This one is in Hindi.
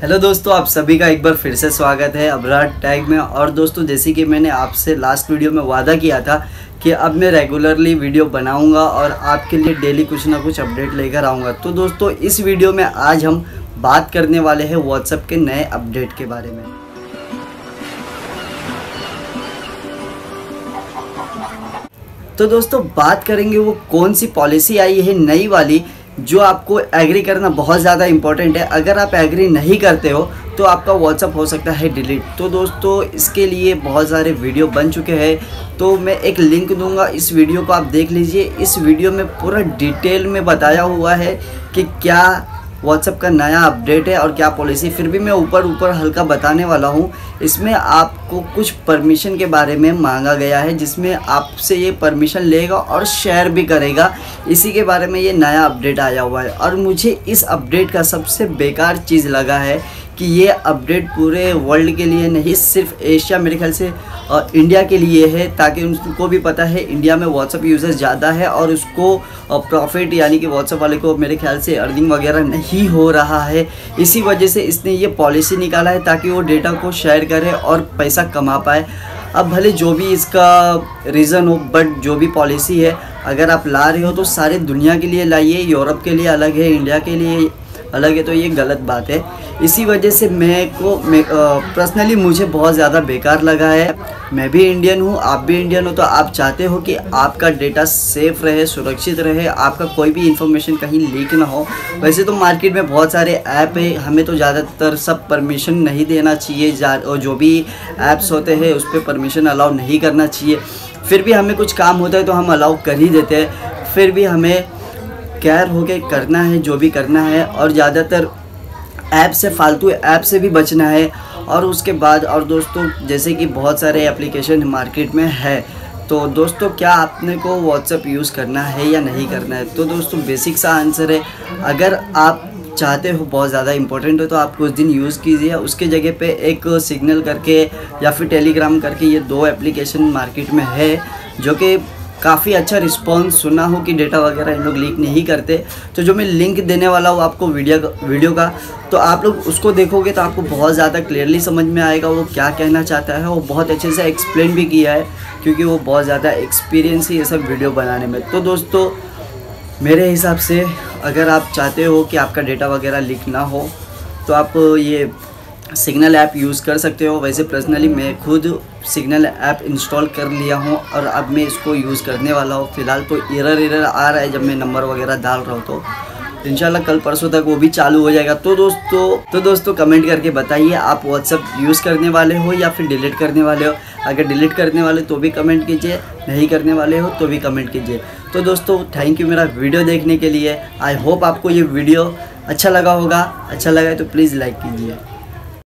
हेलो दोस्तों, आप सभी का एक बार फिर से स्वागत है अबरार टैग में। और दोस्तों, जैसे कि मैंने आपसे लास्ट वीडियो में वादा किया था कि अब मैं रेगुलरली वीडियो बनाऊँगा और आपके लिए डेली कुछ ना कुछ अपडेट लेकर आऊँगा। तो दोस्तों, इस वीडियो में आज हम बात करने वाले हैं व्हाट्सएप के नए अपडेट के बारे में। तो दोस्तों, बात करेंगे वो कौन सी पॉलिसी आई है नई वाली जो आपको एग्री करना बहुत ज़्यादा इंपॉर्टेंट है। अगर आप एग्री नहीं करते हो तो आपका व्हाट्सअप हो सकता है डिलीट तो दोस्तों, इसके लिए बहुत सारे वीडियो बन चुके हैं। तो मैं एक लिंक दूँगा, इस वीडियो को आप देख लीजिए। इस वीडियो में पूरा डिटेल में बताया हुआ है कि क्या व्हाट्सअप का नया अपडेट है और क्या पॉलिसी फिर भी मैं ऊपर ऊपर हल्का बताने वाला हूँ। इसमें आपको कुछ परमिशन के बारे में मांगा गया है, जिसमें आपसे ये परमिशन लेगा और शेयर भी करेगा। इसी के बारे में ये नया अपडेट आया हुआ है और मुझे इस अपडेट का सबसे बेकार चीज़ लगा है कि ये अपडेट पूरे वर्ल्ड के लिए नहीं, सिर्फ़ एशिया मेरे ख्याल से और इंडिया के लिए है, ताकि उनको भी पता है, इंडिया में व्हाट्सअप यूज़र्स ज़्यादा है और उसको प्रॉफिट यानी कि व्हाट्सअप वाले को मेरे ख्याल से अर्निंग वगैरह नहीं हो रहा है। इसी वजह से इसने ये पॉलिसी निकाला है ताकि वो डेटा को शेयर करे और पैसा कमा पाए। अब भले जो भी इसका रीज़न हो बट जो भी पॉलिसी है, अगर आप ला रहे हो तो सारे दुनिया के लिए लाइए, यूरोप के लिए अलग है, इंडिया के लिए अलग है तो ये गलत बात है। इसी वजह से मैं को पर्सनली मुझे बहुत ज़्यादा बेकार लगा है। मैं भी इंडियन हूँ, आप भी इंडियन हो तो आप चाहते हो कि आपका डेटा सेफ़ रहे, सुरक्षित रहे, आपका कोई भी इंफॉर्मेशन कहीं लीक ना हो। वैसे तो मार्केट में बहुत सारे ऐप है, हमें तो ज़्यादातर सब परमिशन नहीं देना चाहिए और जो भी ऐप्स होते हैं, उस पर परमिशन अलाउ नहीं करना चाहिए। फिर भी हमें कुछ काम होता है तो हम अलाउ कर ही देते हैं। फिर भी हमें केयर होके करना है, जो भी करना है और ज़्यादातर ऐप से, फालतू ऐप से भी बचना है। और उसके बाद और दोस्तों, जैसे कि बहुत सारे एप्लीकेशन मार्केट में है तो दोस्तों, क्या आपने को व्हाट्सअप यूज़ करना है या नहीं करना है? तो दोस्तों बेसिक सा आंसर है। अगर आप चाहते हो बहुत ज़्यादा इंपॉर्टेंट हो तो आप कुछ दिन यूज़ कीजिए। उसके जगह पे एक सिग्नल करके या फिर टेलीग्राम करके ये दो एप्लीकेशन मार्केट में है, जो कि काफ़ी अच्छा रिस्पॉन्स सुना हो कि डेटा वगैरह इन लोग लीक नहीं करते। तो जो मैं लिंक देने वाला हूँ आपको वीडियो वीडियो का तो आप लोग उसको देखोगे तो आपको बहुत ज़्यादा क्लियरली समझ में आएगा वो क्या कहना चाहता है। वो बहुत अच्छे से एक्सप्लेन भी किया है, क्योंकि वो बहुत ज़्यादा एक्सपीरियंस है ये सब वीडियो बनाने में। तो दोस्तों, मेरे हिसाब से अगर आप चाहते हो कि आपका डेटा वगैरह लीक ना हो तो आप ये सिग्नल ऐप यूज़ कर सकते हो। वैसे पर्सनली मैं खुद सिग्नल ऐप इंस्टॉल कर लिया हूँ और अब मैं इसको यूज़ करने वाला हूँ। फ़िलहाल तो एरर एरर आ रहा है जब मैं नंबर वगैरह डाल रहा हूँ तो। इंशाल्लाह कल परसों तक वो भी चालू हो जाएगा। तो दोस्तों तो दोस्तों कमेंट करके बताइए आप व्हाट्सअप यूज़ करने वाले हो या फिर डिलीट करने वाले हो। अगर डिलीट करने वाले तो भी कमेंट कीजिए, नहीं करने वाले हो तो भी कमेंट कीजिए। तो दोस्तों थैंक यू मेरा वीडियो देखने के लिए। आई होप आपको ये वीडियो अच्छा लगा होगा। अच्छा लगा है तो प्लीज़ लाइक कीजिए।